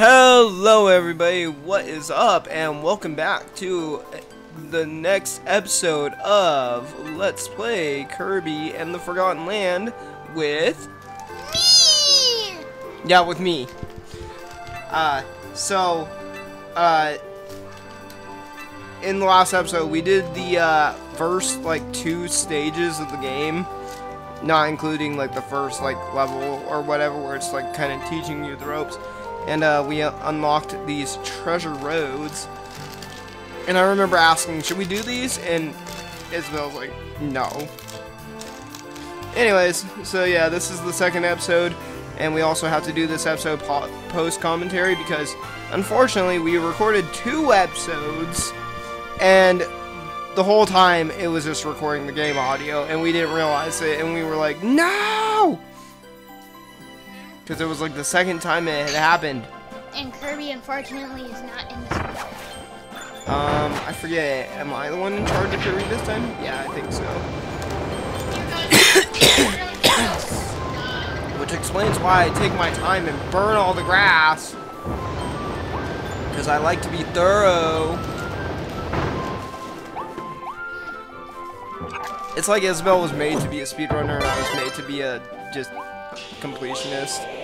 Hello everybody, what is up and welcome back to the next episode of Let's Play Kirby and the Forgotten Land with Me! Yeah, with me. Uh so uh in the last episode we did the uh first like two stages of the game. Not including like the first like level or whatever where it's like kind of teaching you the ropes and uh, we uh, unlocked these treasure roads. And I remember asking, should we do these? And Isabelle's like, no. Anyways, so yeah, this is the second episode, and we also have to do this episode po post commentary because unfortunately we recorded two episodes, and the whole time it was just recording the game audio, and we didn't realize it, and we were like, no! Because it was like the second time it had happened. And Kirby, unfortunately, is not in this video. Um, I forget. Am I the one in charge of Kirby this time? Yeah, I think so. Which explains why I take my time and burn all the grass. Because I like to be thorough. It's like Isabelle was made to be a speedrunner and I was made to be a just completionist.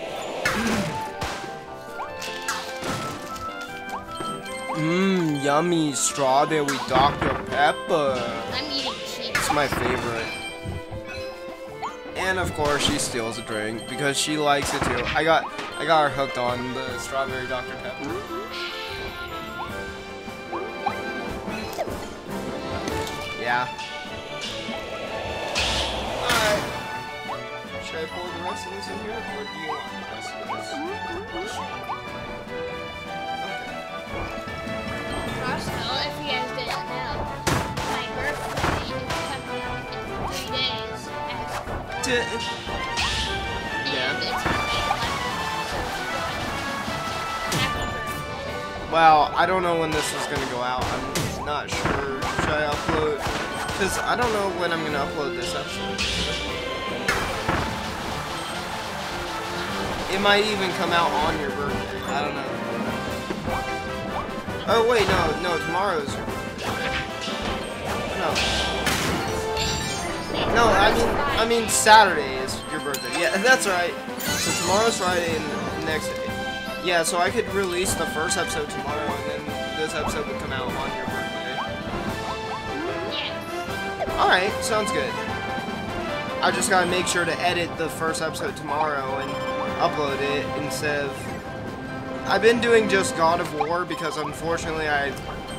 Mmm, yummy strawberry Dr. Pepper. I'm eating cheese. It's my favorite. And of course she steals a drink because she likes it too. I got I got her hooked on the strawberry Dr. Pepper. Yeah. I pour the rest of this in here or do you want the rest of this? Okay. Also, if you guys didn't know, my birthday is coming up in three days. As, D- and Yeah. it's May 11th, so happy birthday. Well, I don't know when this is gonna go out. I'm not sure. Should I upload? Because I don't know when I'm gonna upload this episode. It might even come out on your birthday. I don't know. Oh wait, no, no, tomorrow's your birthday. No, no, I mean, I mean Saturday is your birthday. Yeah, that's right. So tomorrow's Friday and next day. Yeah, so I could release the first episode tomorrow, and then this episode would come out on your birthday. Alright, sounds good. I just gotta make sure to edit the first episode tomorrow and upload it instead of... I've been doing just God of War because unfortunately I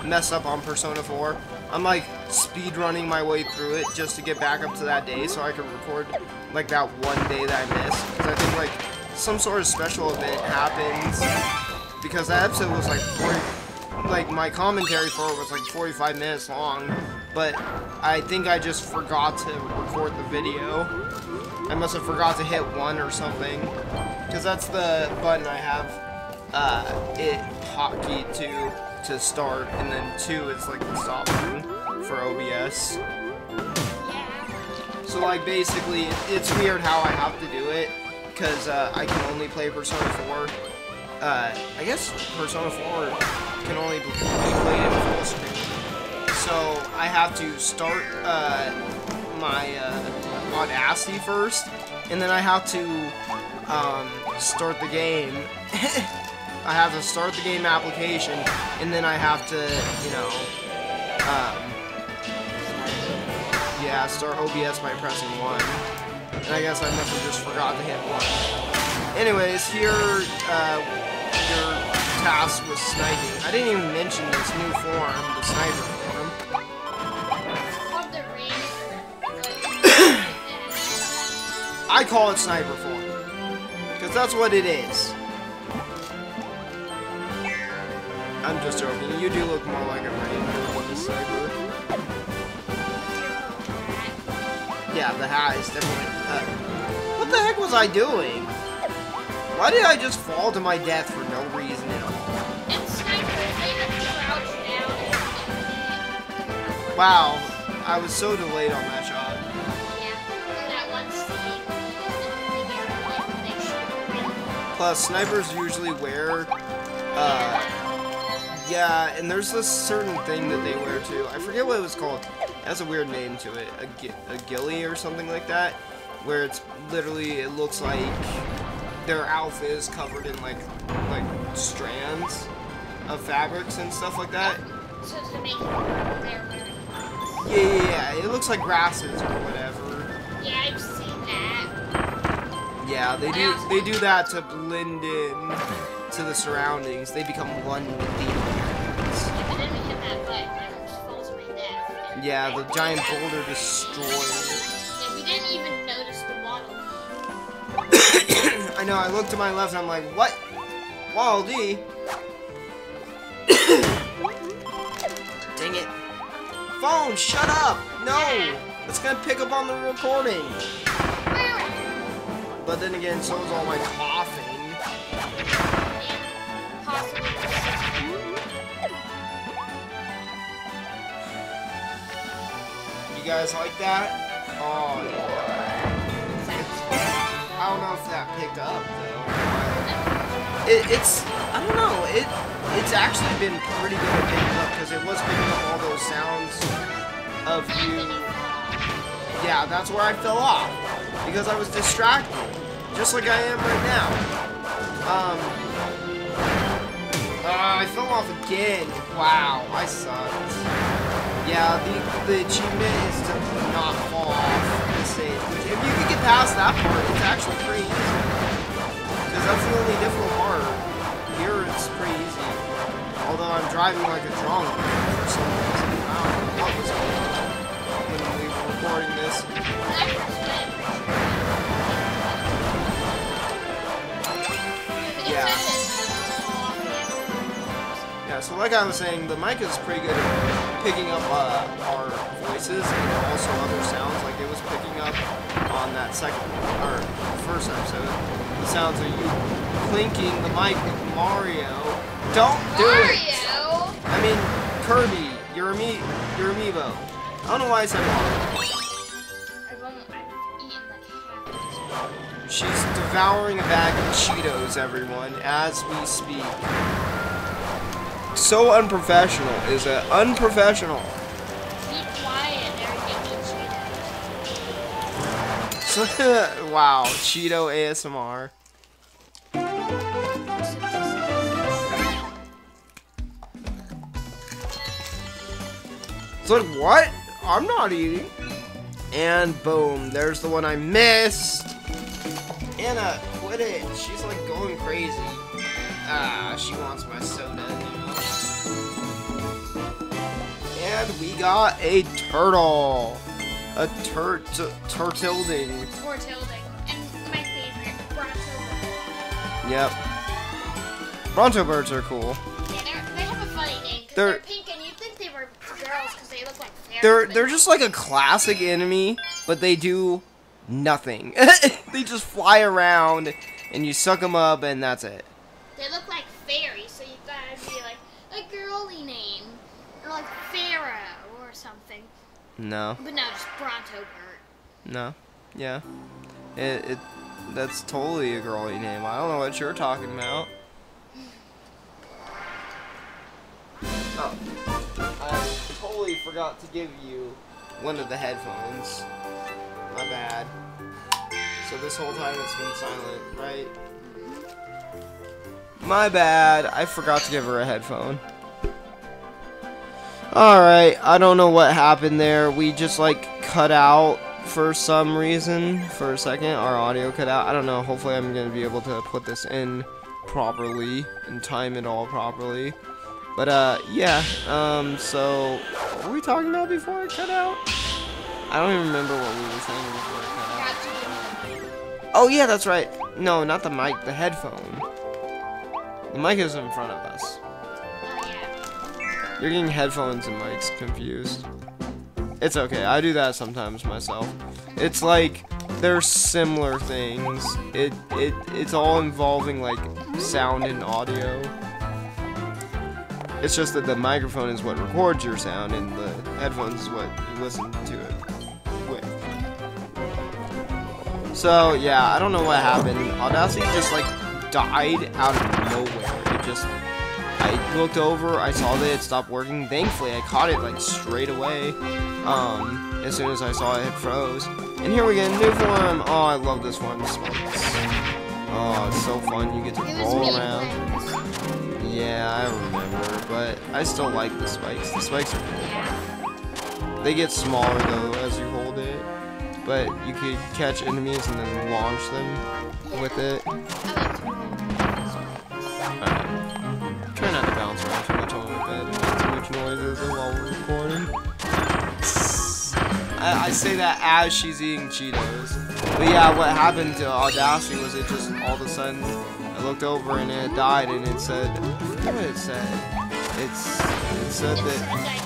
messed up on Persona 4. I'm like speed running my way through it just to get back up to that day so I can record like that one day that I missed. Because I think like some sort of special event happens because that episode was like 40, like my commentary for it was like 45 minutes long, but I think I just forgot to record the video. I must have forgot to hit one or something, because that's the button I have uh, it hotkeyed to to start, and then two is like the stop button for OBS. So like basically, it's weird how I have to do it because uh, I can only play Persona 4. Uh, I guess Persona 4 can only be played in full screen. So I have to start uh, my uh, Audacity first, and then I have to um, start the game. I have to start the game application, and then I have to, you know, um, yeah, start OBS by pressing 1. And I guess I must have just forgot to hit 1. Anyways, here, uh, your task was sniping. I didn't even mention this new form, the sniper form. Love the ranger. I call it sniper form. That's what it is. I'm just joking. You do look more like a than a sniper. Yeah, the hat is definitely... Uh, what the heck was I doing? Why did I just fall to my death for no reason at all? Wow, I was so delayed on that shot. Plus, snipers usually wear Uh, yeah, and there's this certain thing that they wear too. I forget what it was called. It has a weird name to it. A, gi- a ghillie or something like that. Where it's literally, it looks like their outfit is covered in like, like strands of fabrics and stuff like that. So to make it they're wearing. Yeah, yeah, yeah. It looks like grasses or whatever. Yeah, they do they do that to blend in to the surroundings. They become one with the appearance. Yeah, but then we hit that button and it just falls to my death. And Yeah, the giant boulder destroyed it. We didn't even notice the waddle. I know, I looked to my left and I'm like, what? Waddle Dee? Dang it. Phone, shut up! No! It's gonna pick up on the recording. But then again, so is all my coughing. You guys like that? Oh, yeah. I don't know if that picked up though. It, it's I don't know. It it's actually been pretty good at picking up because it was picking up all those sounds of you. Yeah, that's where I fell off because I was distracted, just like I am right now. Um, uh, I fell off again. Wow, I sucked. Yeah, the the achievement is to not fall off the stage. Which, if you can get past that part, it's actually pretty easy. Because that's the only difficult part. Here, it's pretty easy. Although I'm driving like a drunk for some reason. I don't know what was going on when we were recording this. Yeah, so like I was saying, the mic is pretty good at picking up uh, our voices and also other sounds. Like it was picking up on that second or first episode, the sounds of you clinking the mic with Mario. Don't do it. Mario! I mean Kirby, your ami- your amiibo. I don't know why I said Mario. I've, almost, I've eaten like half of this. She's devouring a bag of Cheetos, everyone, as we speak. So unprofessional, is it? Unprofessional. Be quiet, there give me Cheetos. wow, Cheeto ASMR. It's like, what? I'm not eating. And boom, there's the one I missed. Anna, quit it. She's like going crazy. Ah, she wants my soda And we got a turtle. A tur turtilding. Or. And my favorite, Bronto. Yep. Bronto Burts are cool. Yeah, they're, have a funny name. They're- they're, pink and you'd think they were girls because they look like fairies. They're they're just like a classic enemy, but they do nothing. they just fly around and you suck them up and that's it. They look like fairies, so you gotta be like a girly name. Or like Pharaoh or something. No. But no, just Bronto Burt. No. Yeah. It, it that's totally a girly name. I don't know what you're talking about. Oh. I totally forgot to give you one of the headphones. My bad. So this whole time it's been silent, right? Mm-hmm. My bad. I forgot to give her a headphone. Alright, I don't know what happened there. We just like cut out for some reason for a second. Our audio cut out. I don't know. Hopefully, I'm going to be able to put this in properly and time it all properly. But, uh, yeah. Um, so, what were we talking about before it cut out? I don't even remember what we were saying before it cut out. Oh, yeah, that's right. No, not the mic, the headphone. The mic is in front of us. You're getting headphones and mics confused. It's okay. I do that sometimes myself. It's like they're similar things. It it it's all involving like sound and audio. It's just that the microphone is what records your sound and the headphones is what you listen to it with. So yeah, I don't know what happened. Audacity just like died out of nowhere. It just looked over, I saw that it stopped working. Thankfully, I caught it like straight away. Um, as soon as I saw it, it froze. And here we get a new form. Oh, I love this one. Spikes. Oh, it's so fun. You get to roll around. Yeah, I remember, but I still like the spikes. The spikes are cool. they get smaller though as you hold it, but you could catch enemies and then launch them with it. Noises while we're recording. I, I say that as she's eating Cheetos. But yeah, what happened to Audacity was it just all of a sudden I looked over and it died and it said what it said. It's it said that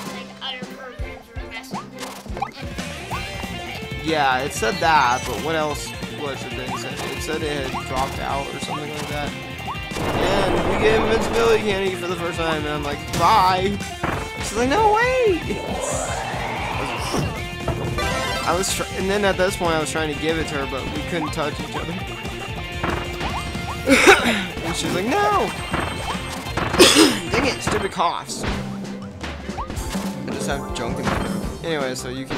Yeah, it said that, but what else was it that it said? It said it had dropped out or something like that. And we get invincibility candy for the first time, and I'm like, bye. She's like, no, way! I was, tr- and then at this point, I was trying to give it to her, but we couldn't touch each other. and she's like, no. Dang it, stupid coughs. I just have junk in my throat. Anyway, so you can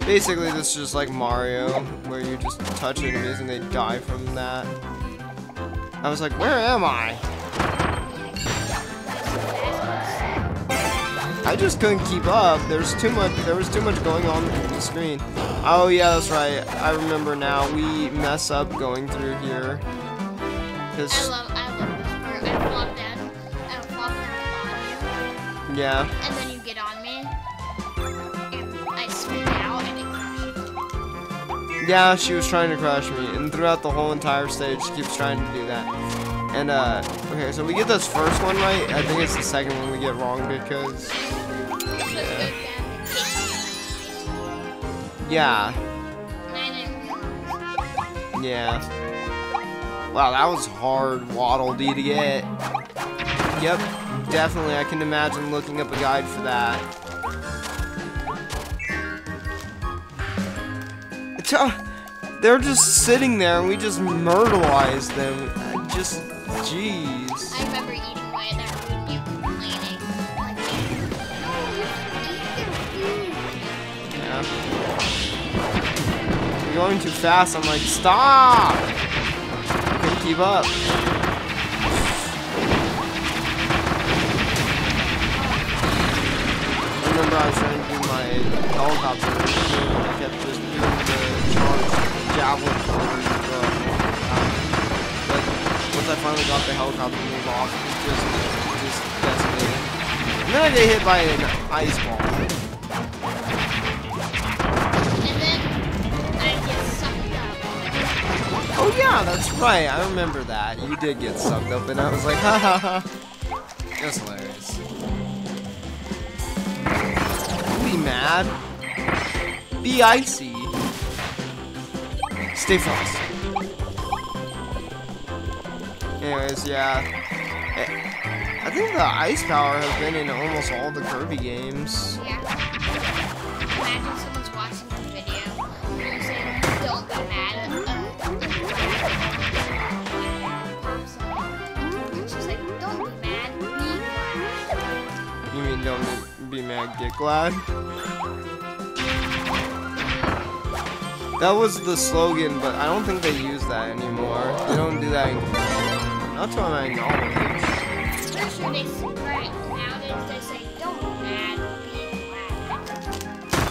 Basically, this is just like Mario, where you just touch enemies and they die from that. I was like, where am I? I just couldn't keep up. There's too much. There was too much going on on the screen. Oh yeah, that's right. I remember now. We mess up going through here. I love, I love this part. I fall down, I down on you, Yeah. and then you get on me, and I spin out, and it crashes. yeah. She was trying to crash me, and throughout the whole entire stage, she keeps trying to do that. And uh, okay, so we get this first one right. I think it's the second one we get wrong because yeah. Yeah. Wow, that was hard Waddle Dee to get. Yep, definitely. I can imagine looking up a guide for that. Uh, they're just sitting there and we just myrtleized them. Jeez. I remember eating way there when you complaining. Like, you eat your food. Yeah. You're going too fast. I'm like, stop! I couldn't keep up. I remember I was trying to do my helicopter and I kept just doing the charge javelin I finally got the helicopter move off, just, just decimated. And then I get hit by an ice ball. And then I get sucked up. Oh yeah, that's right. I remember that. You did get sucked up, and I was like, ha ha ha. That's hilarious. Don't be mad. Be icy. Stay frost. Anyways, yeah. Eh, I think the ice power has been in almost all the Kirby games. Yeah. Imagine someone's watching the video say, don't be mad at She's like, don't be mad, be glad. You mean don't be mad, get glad? That was the slogan, but I don't think they use that anymore. They don't do that in Not to my knowledge. Pretty sure they they say, don't.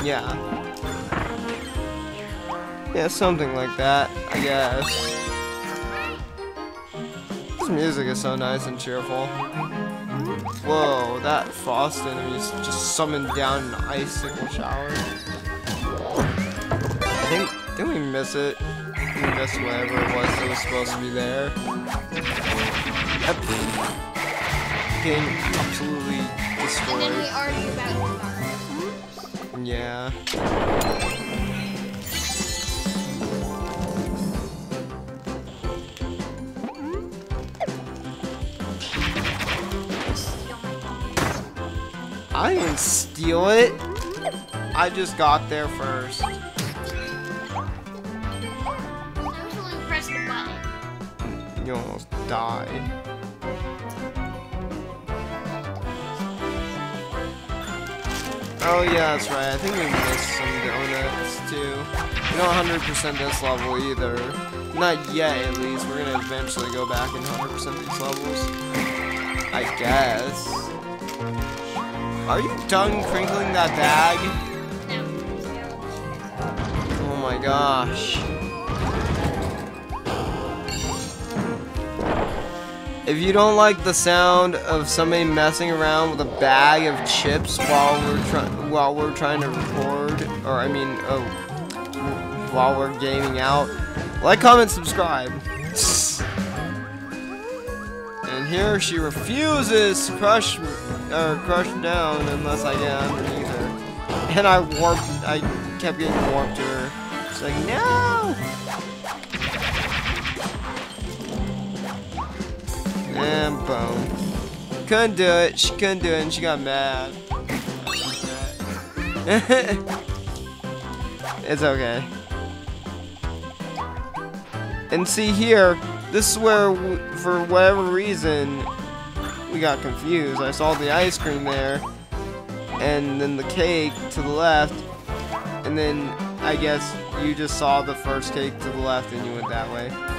Yeah. Yeah, something like that, I guess. This music is so nice and cheerful. Whoa, that frost enemy just summoned down an icicle shower. I think, didn't we miss it? We missed whatever it was that was supposed to be there. Yep. Getting absolutely And then we destroyed. argue about the Yeah. I didn't steal it. I just got there first. die. Oh yeah, that's right. I think we missed some donuts too. We're not 100% this level either. Not yet, at least. We're gonna eventually go back and 100% these levels. I guess. Are you done crinkling that bag? Oh my gosh. If you don't like the sound of somebody messing around with a bag of chips while we're trying while we're trying to record, or I mean, oh, while we're gaming out, like, comment, subscribe. And here she refuses to crush or crush down unless I get underneath her. And I warped. I kept getting warped to her. She's like, no. And boom. Couldn't do it. She couldn't do it, and she got mad. it's okay. And see here, this is where, for whatever reason, we got confused. I saw the ice cream there, and then the cake to the left, and then I guess you just saw the first cake to the left and you went that way.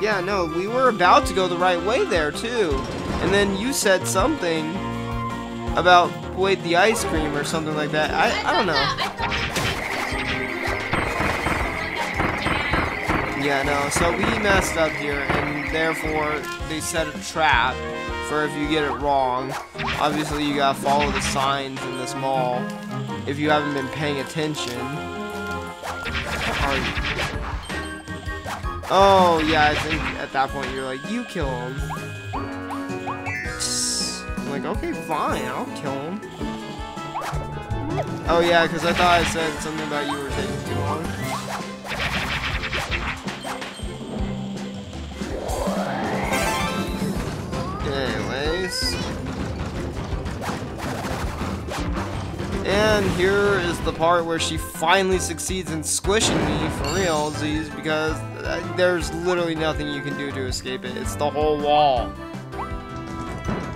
Yeah, no, we were about to go the right way there too. And then you said something about wait the ice cream or something like that. I I don't know. Yeah, no. So we messed up here, and therefore they set a trap for if you get it wrong. Obviously, you gotta follow the signs in this mall if you haven't been paying attention. Oh, yeah, I think at that point you're like, you kill him. I'm like, okay, fine, I'll kill him. Oh, yeah, because I thought I said something about you were taking too long. Anyways. And here is the part where she finally succeeds in squishing me for realsies because there's literally nothing you can do to escape it. It's the whole wall.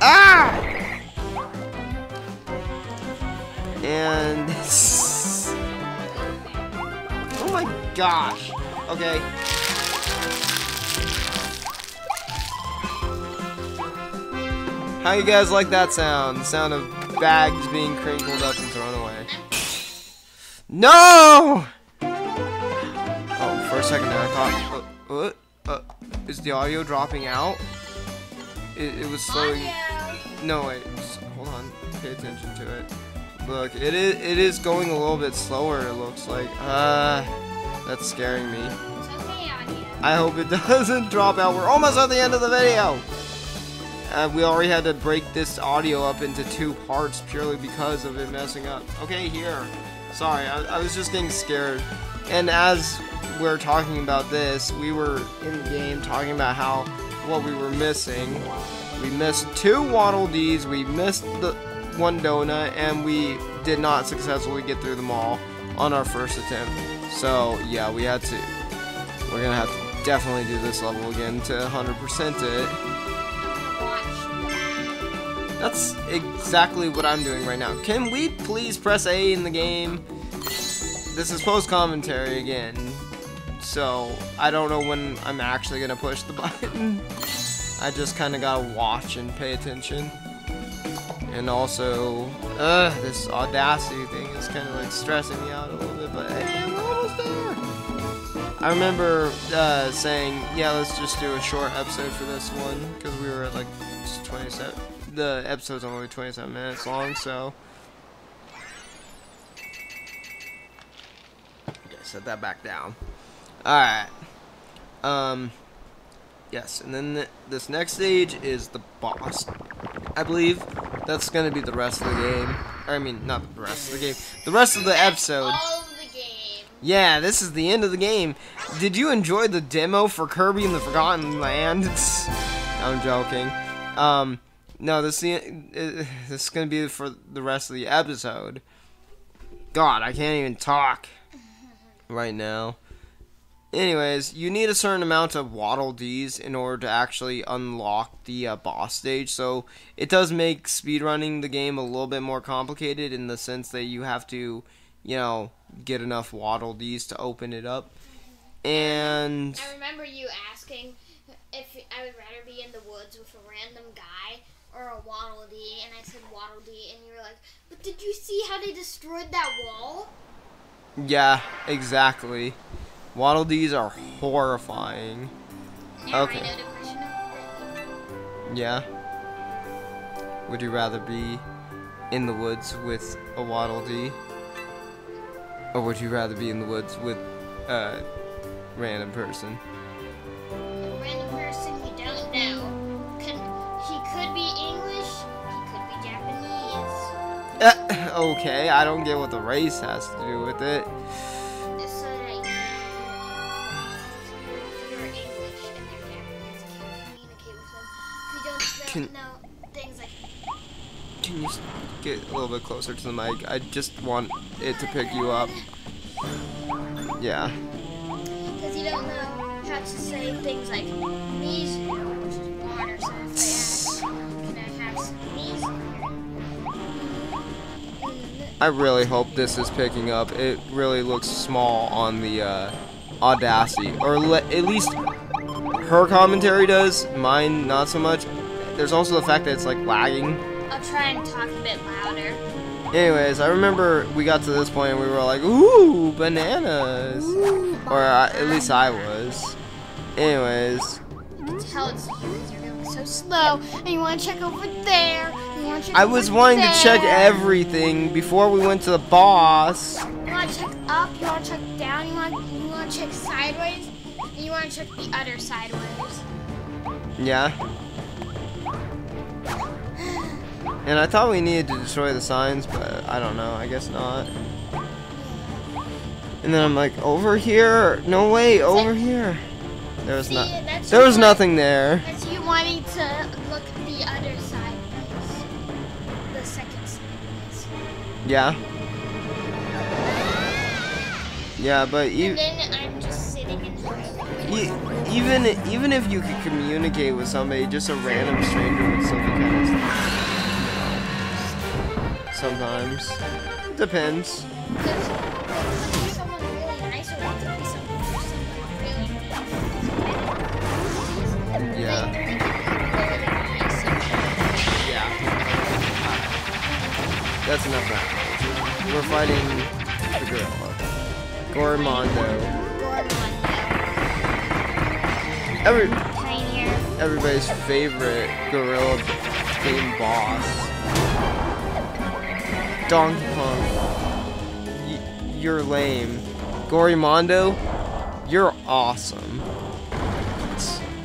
Ah! And oh my gosh. Okay. How you guys like that sound? The sound of bags being crinkled up and thrown away. No! A second there I thought, uh, what? Uh, is the audio dropping out? It, it was slowing. No, wait. just hold on. Pay attention to it. Look, it is it is going a little bit slower. It looks like. Uh, that's scaring me. I hope it doesn't drop out. We're almost at the end of the video. Uh, we already had to break this audio up into two parts purely because of it messing up. Okay, here. Sorry, I, I was just getting scared. And as we're talking about this, we were in the game talking about how what we were missing. We missed two Waddle Dees, we missed the one donut, and we did not successfully get through them all on our first attempt. So yeah, we had to. We're gonna have to definitely do this level again to 100% it. That's exactly what I'm doing right now. Can we please press A in the game? This is post commentary again. So, I don't know when I'm actually gonna push the button. I just kinda gotta watch and pay attention. And also, uh, this Audacity thing is kinda like stressing me out a little bit, but hey, we're almost there. I remember uh, saying, yeah, let's just do a short episode for this one, because we were at like 27 the episode's only 27 minutes long, so. Set that back down. Alright. Um. Yes, and then th this next stage is the boss. I believe that's gonna be the rest of the game. I mean, not the rest of the game. The rest of the episode. Yeah, this is the end of the game. Did you enjoy the demo for Kirby and the Forgotten Land? I'm joking. Um, no, this this is gonna be for the rest of the episode. God, I can't even talk right now. Anyways, you need a certain amount of Waddle Dees in order to actually unlock the uh, boss stage. So it does make speedrunning the game a little bit more complicated in the sense that you have to, you know, get enough Waddle Dees to open it up. And I remember you asking if I would rather be in the woods with a random guy or a Waddle Dee, and I said Waddle Dee, and you were like, "But did you see how they destroyed that wall?" Yeah, exactly. Waddle Dees are horrifying. Okay. I know the question of the day. Yeah. Would you rather be in the woods with a Waddle Dee? Or would you rather be in the woods with a random person? A random person you don't know. He could be English. He could be Japanese. Eh, okay, I don't get what the race has to do with it. Just so that you if you're English and they're Japanese, you can communicate with them. You Can- know things like Can you get a little bit closer to the mic? I just want it to pick you up. Yeah. Because you don't know how to say things like mizu, I really hope this is picking up. It really looks small on the uh, Audacity, or le- at least her commentary does. Mine not so much. There's also the fact that it's like lagging. I'll try and talk a bit louder. Anyways, I remember we got to this point and we were like, "Ooh, bananas," or uh, at least I was. Anyways, You can tell it's because you're going so slow, and you want to check over there. You want to check I was wanting to check everything before we went to the boss. You want to check up. You want to check down. You want you want to check sideways. And you want to check the other sideways. Yeah. And I thought we needed to destroy the signs, but I don't know. I guess not. And then I'm like, over here? No way, over here. There was See, not. There was nothing there. That's you wanting to look the other sideways. Yeah. Yeah, but And e- then I'm just sitting and e- even even if you could communicate with somebody, just a random stranger would still be kind of. Sometimes. Depends. That's enough now. We're fighting the gorilla. Gorimondo. Every everybody's favorite gorilla game boss. Donkey Kong. Y- you're lame. Gorimondo, you're awesome.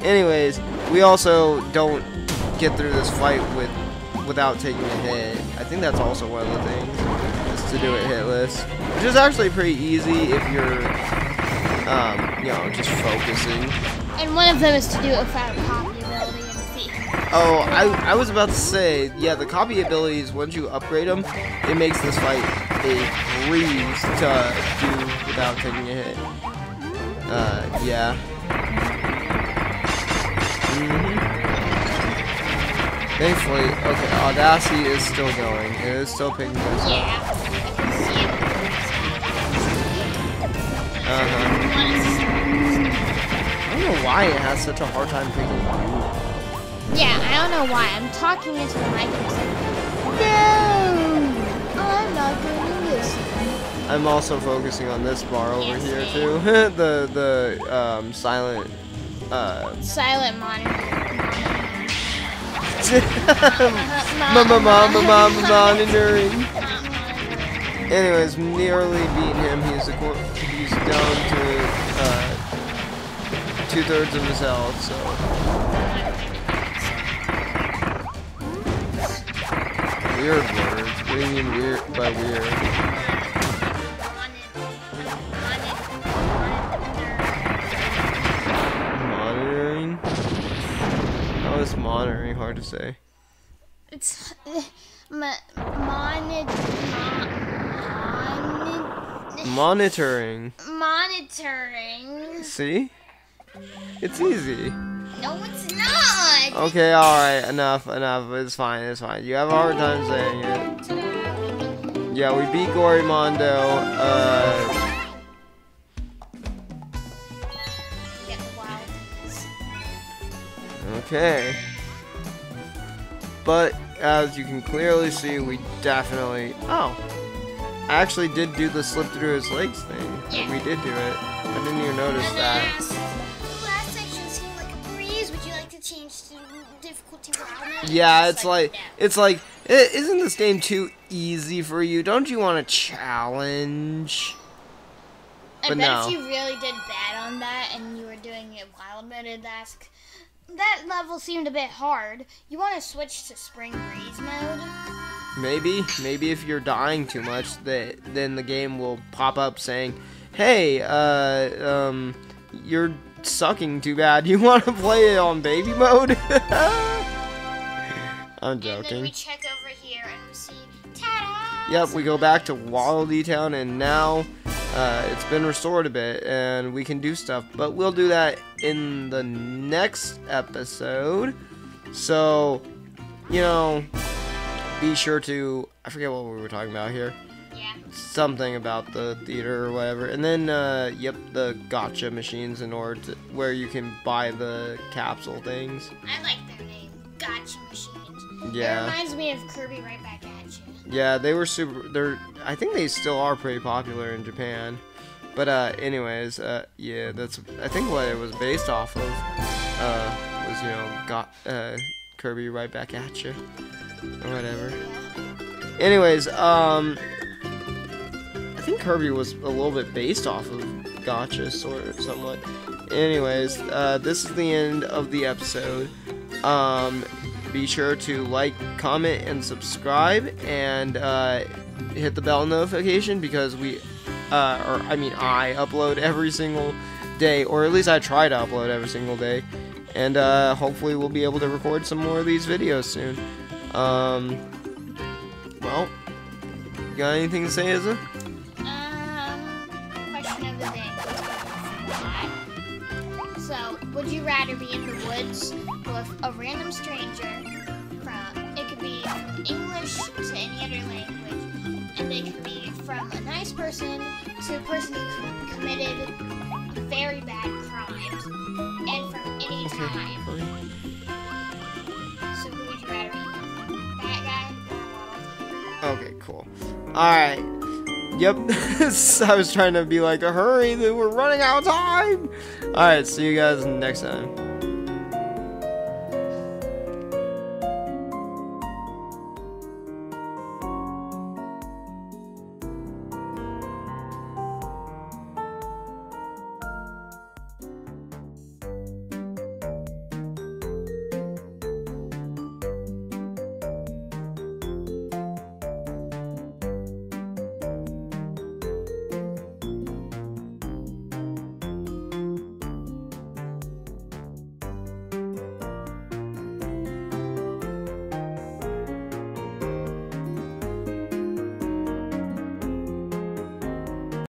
Anyways, we also don't get through this fight with without taking a hit. I think that's also one of the things is to do it hitless, which is actually pretty easy if you're, um, you know, just focusing. And one of them is to do it without copy ability and feet. Oh, I, I was about to say, yeah, the copy abilities, once you upgrade them, it makes this fight a breeze to do without taking a hit. Uh, yeah. hmm Thankfully, okay, Audacity is still going. It is still picking us up. Yeah, I can see it. Uh-huh. I don't know why it has such a hard time picking you. Yeah, I don't know why. I'm talking into the mic and saying, No, I'm not going to listen. I'm also focusing on this bar over Yes, here too. the the um, silent. Uh, Silent monitor. Mama mama mama monitoring. Anyways, nearly beat him. He's a he's down to uh, two thirds of his health. So weird words. What do you mean weird by weird? Monitoring. How is monitoring hard to say? It's ma- monid, mon, Monitoring. Monitoring. See? It's easy. No, it's not. Okay, alright, enough, enough. It's fine, it's fine. You have a hard time saying it. Yeah, we beat Gorimondo. Uh, Get the wild ones. okay. But, as you can clearly see, we definitely... Oh. I actually did do the slip through his legs thing. Yeah. We did do it. I didn't even notice that. last, last section seemed like a breeze. Would you like to change to difficulty? Yeah, it's like that. it's like isn't this game too easy for you? Don't you want a challenge? I but bet no. if you really did bad on that and you were doing it wild mode, it'd ask. That level seemed a bit hard. You want to switch to spring breeze mode? Maybe, maybe if you're dying too much, that then the game will pop up saying, "Hey, uh, um, you're sucking too bad. You want to play it on baby mode?" I'm joking. we check over here and we see, ta-da! Yep, we go back to Wallaby Town, and now uh, it's been restored a bit, and we can do stuff. But we'll do that in the next episode. So, you know, be sure to. I forget what we were talking about here. Yeah. Something about the theater or whatever. And then, uh, yep, the gotcha machines in order to. where you can buy the capsule things. I like their name. Gotcha machines. Yeah. It reminds me of Kirby right back. Yeah, they were super. They're. I think they still are pretty popular in Japan. But uh, anyways, uh, yeah, that's. I think what it was based off of. Uh, was you know got uh Kirby right back at you, or whatever. Anyways, um, I think Kirby was a little bit based off of Gotcha, sort of, somewhat. Anyways, uh, this is the end of the episode. Um, be sure to like, comment, and subscribe, and uh, hit the bell notification because we, uh, or I mean, I upload every single day, or at least I try to upload every single day, and uh, hopefully we'll be able to record some more of these videos soon. Um, well, you got anything to say, Izza? Um, question of the day. So, would you rather be in the woods a random stranger from, it could be from English to any other language, and they could be from a nice person to a person who committed very bad crimes, and from any time. So, who would you rather be? That guy or Waddle Dee? Okay, cool. Alright. Yep. I was trying to be like, a hurry, that we're running out of time. Alright, see you guys next time.